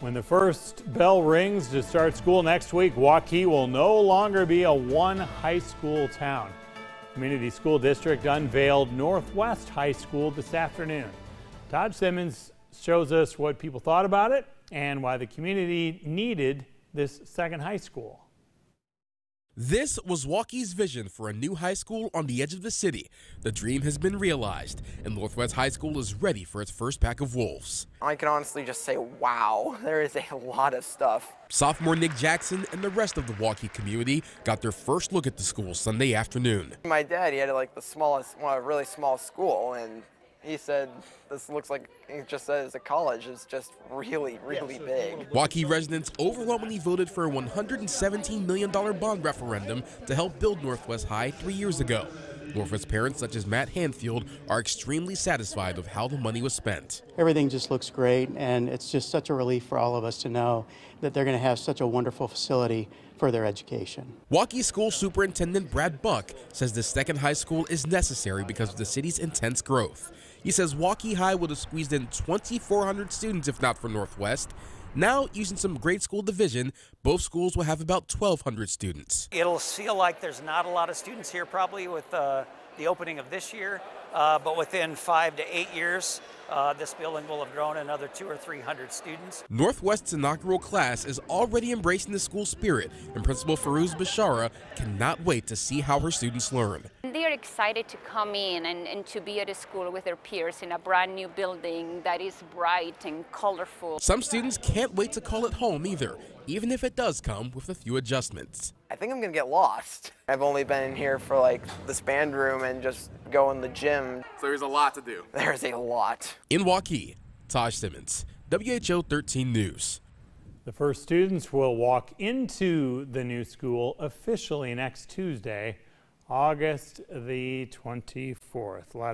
When the first bell rings to start school next week, Waukee will no longer be a one high school town. Community School District unveiled Northwest High School this afternoon. Todd Simmons shows us what people thought about it and why the community needed this second high school. This was Waukee's vision for a new high school on the edge of the city. The dream has been realized, and Northwest High School is ready for its first pack of wolves. I can honestly just say, wow, there is a lot of stuff. Sophomore Nick Jackson and the rest of the Walkie community got their first look at the school Sunday afternoon. My dad, he had like the smallest, well, a really small school, and he said this looks like he just says a college. Is just really really big. waukee residents overwhelmingly voted for a 117 million dollar bond referendum to help build northwest high three years ago Northwest parents such as Matt Hanfield are extremely satisfied with how the money was spent. Everything just looks great, and it's just such a relief for all of us to know that they're going to have such a wonderful facility for their education. Waukee School Superintendent Brad Buck says the second high school is necessary because of the city's intense growth. He says Waukee High would have squeezed in 2,400 students if not for Northwest. Now, using some grade school division, both schools will have about 1,200 students. It'll feel like there's not a lot of students here probably with uh, the opening of this year, uh, but within five to eight years, uh, this building will have grown another two or three hundred students. Northwest's inaugural class is already embracing the school spirit, and Principal Farouz Bashara cannot wait to see how her students learn. They are excited to come in and, and to be at a school with their peers in a brand new building that is bright and colorful. Some students can't wait to call it home either, even if it does come with a few adjustments. I think I'm gonna get lost. I've only been in here for like this band room and just go in the gym. So there's a lot to do. There's a lot. In Waukee, Taj Simmons, WHO 13 News. The first students will walk into the new school officially next Tuesday, August the 24th. A lot of